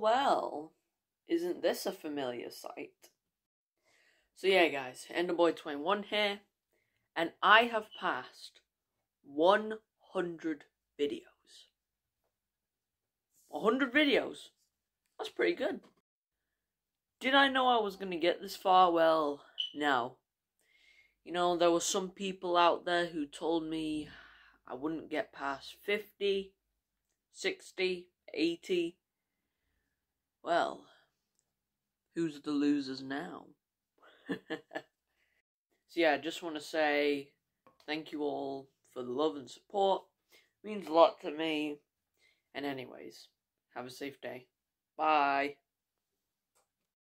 well, well. Isn't this a familiar sight? So yeah, guys, Enderboi21 here, and I have passed 100 videos. 100 videos? That's pretty good. Did I know I was going to get this far? Well, no. You know, there were some people out there who told me I wouldn't get past 50, 60, 80. Well, who's the losers now? so yeah, I just want to say thank you all for the love and support. It means a lot to me. And anyways, have a safe day. Bye.